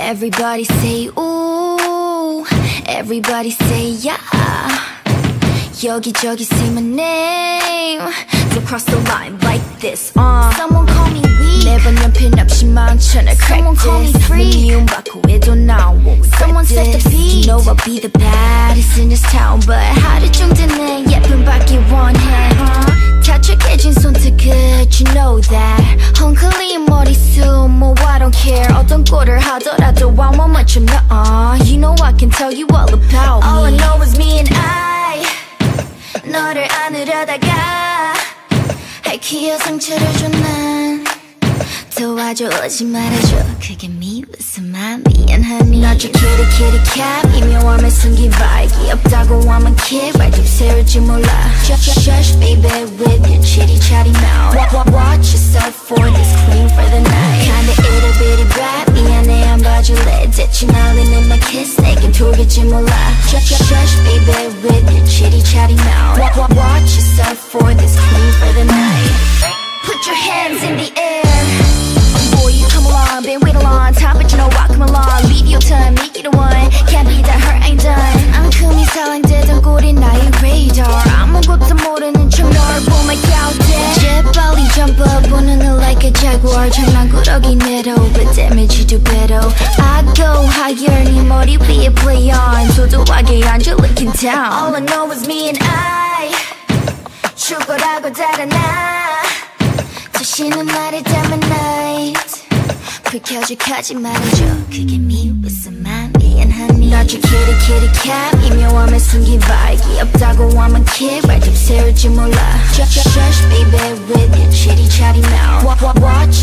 Everybody say ooh Everybody say yeah 여기저기 say my name Don't cross the line like this uh. Someone call me weak 매번 연필 없이 망쳐내 crack Someone call me this freak. 내 미움 받고 해도 now won't regret Someone set the this. beat. You know I'll be the baddest in this town But 하루 정도는 예쁨 받기 원해 huh? 타축해진 손톱끝 you know that 헝클린 머리숱 뭐 I don't care 어떤 꼴을 하더 라도 I won't 맞추면 uh, You know I can tell you all about All I me know is me and I 너를 안으려다가 할퀴어 상처를 줬난 도와줘 오지 말아줘 그게 미워서 맘 미안하니 나저 kitty kitty cat 미묘함에 숨긴 vibe 없다고 하면 kid right 좀 세울지 몰라 Shush shush baby 봐줄래 대충 날리는 my kiss 내겐 돌겠지 몰라 Shush shush shush baby with your chitty chatty mouth Wa- wa- Watch yourself for this queen for the night Put your hands in the air Boy, you come along, been waiting a long time, but you know I come along. Leave your time, make it a one. Can't be that hurt, ain't done. 앙큼이 사랑되던 꼴이 나의 radar. 아무것도 모르는 척 너를 보면 갸우대. 재빨리 jump up, 보는 her like a jaguar. 장난꾸러기 내로, but damage you do better. I go higher, 네 머리 위에 play on. 도도하게 앉아 looking down. All I know is me and I 죽어라고 달아나 다시는 말을 담은 night 불켜죽하지 말아줘 그게 미워서 맘 미안하니 나저 kitty kitty cat 미묘함에 숨긴 vibe 없다고 하면 kid right 좀 세울지 몰라 Shush shush baby with your chitty chatty mouth Wa- wa- Watch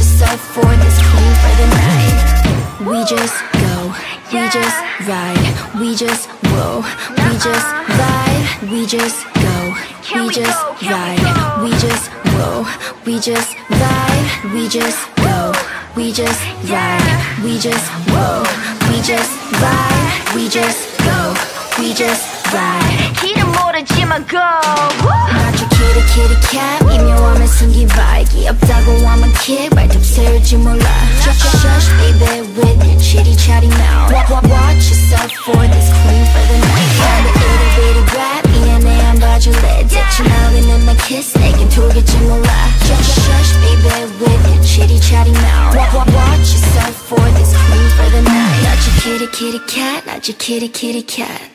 just ride, we just whoa, we just vibe, we just go, we just ride, we just whoa, we just vibe, we just go, we just ride, we just whoa, we just vibe, we just go, we just ride. 길은 모르지만 go 나저 kitty kitty cat 미묘함에 숨긴 vibe 없다고 하면 kid right 좀 세울지 몰라 with your chitty chatty mouth Wa- wa- Watch yourself for this queen for the night kinda itty bitty brat 미안해 안 봐줄래 대충 날리는 my kiss 내겐 돌겠지 몰라 Shush shush shush baby with your chitty chatty mouth Wa- wa- Watch yourself for this queen for the night 나저 kitty kitty cat 나저 kitty kitty cat